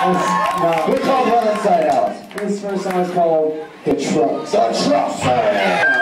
We called Well Inside Out. This first song is called The Trucks. The Truck.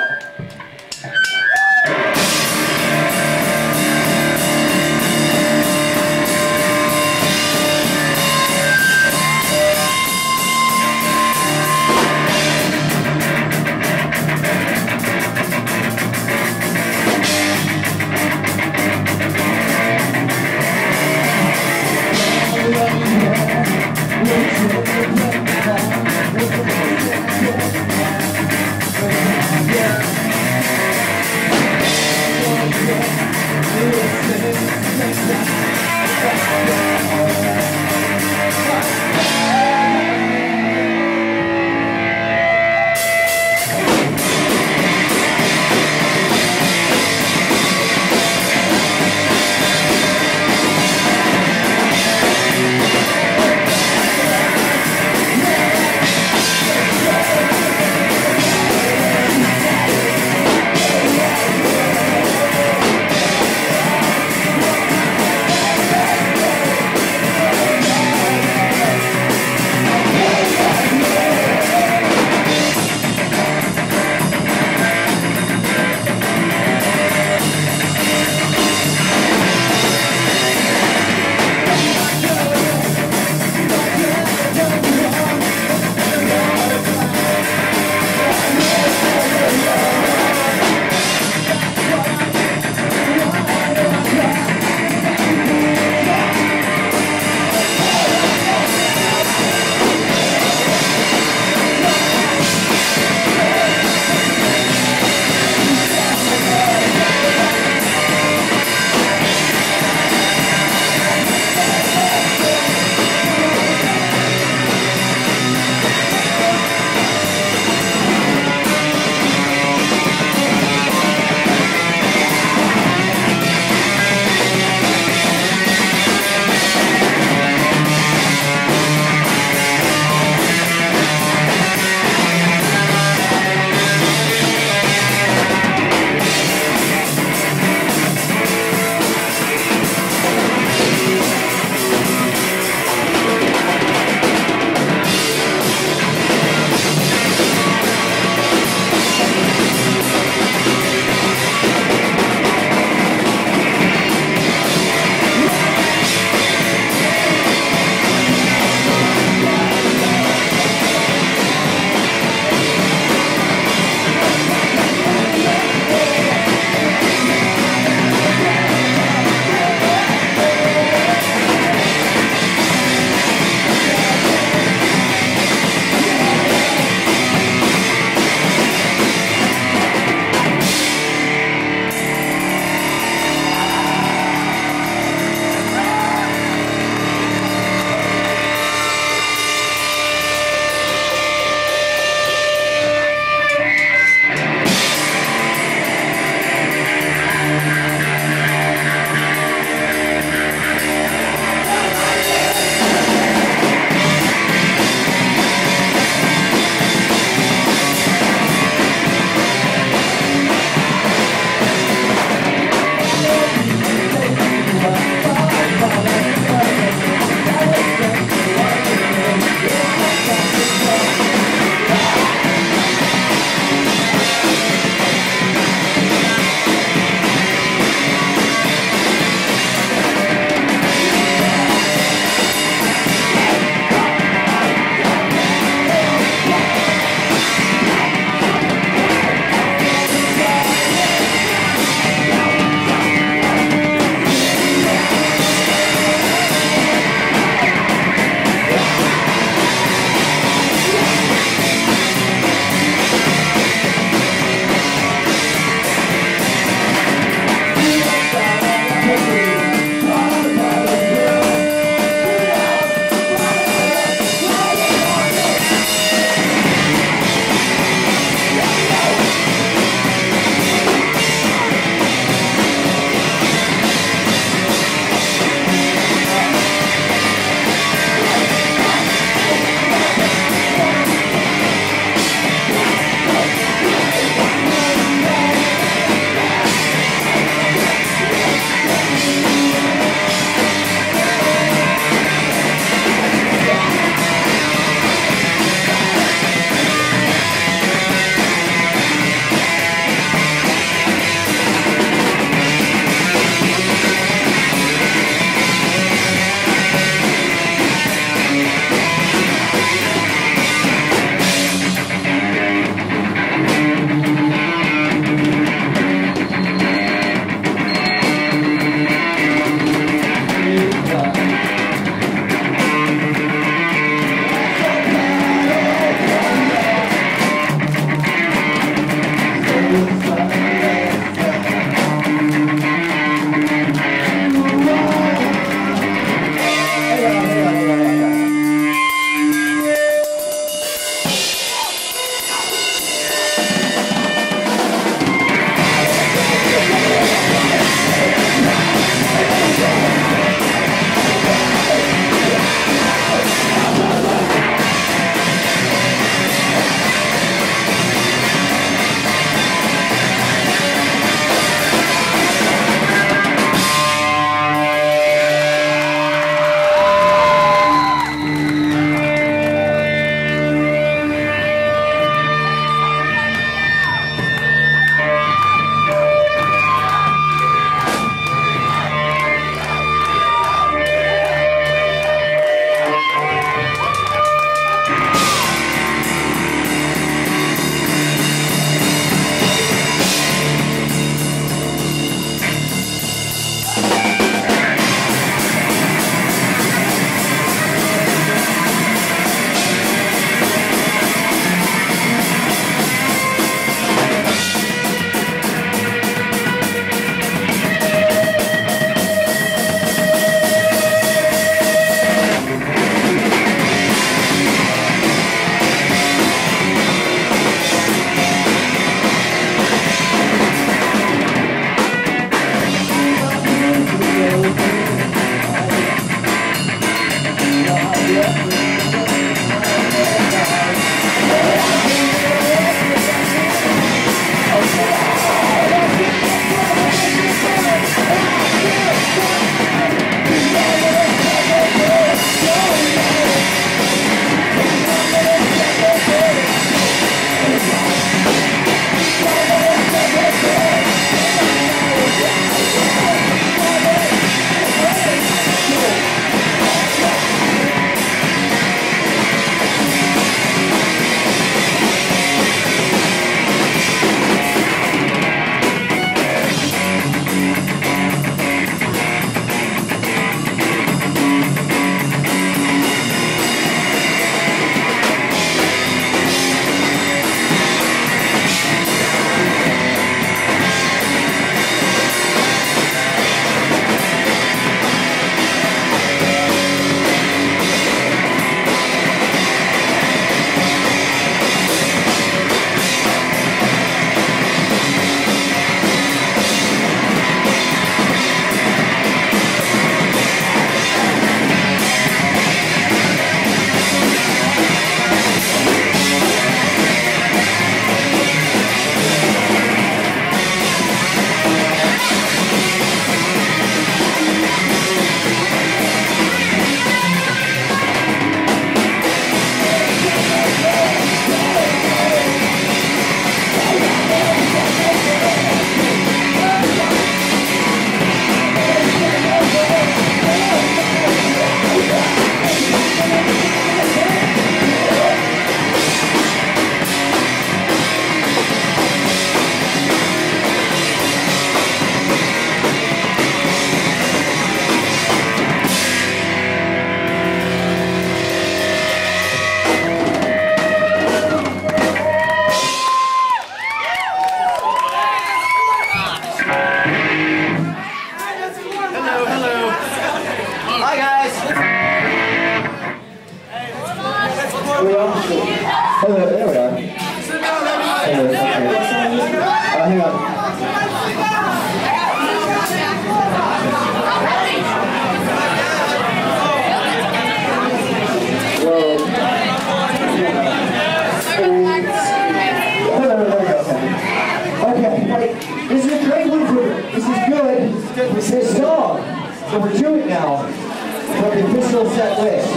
So we're doing now from the official set list.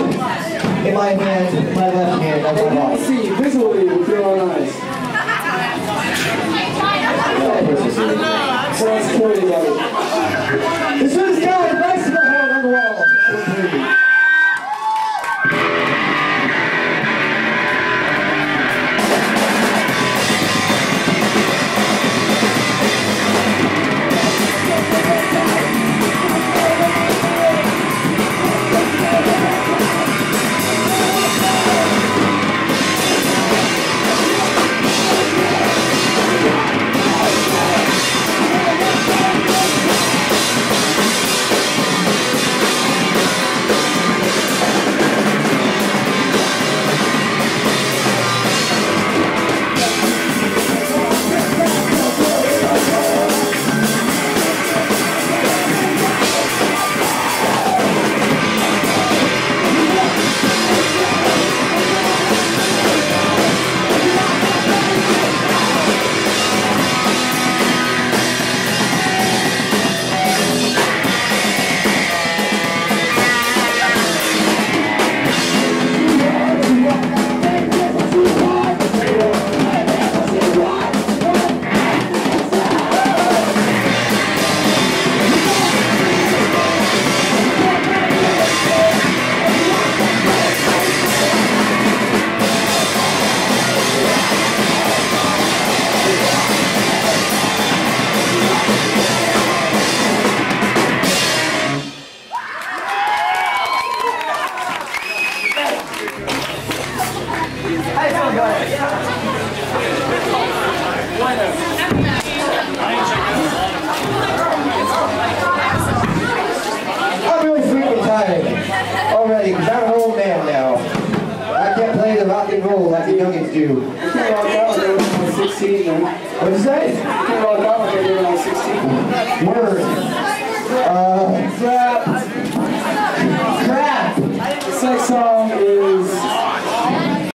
In my hand, my left hand, my You right. can see visually with your own eyes. So that's clearly about You rock out when you're 16, man. What'd you say? Rock out when you're 16. Word.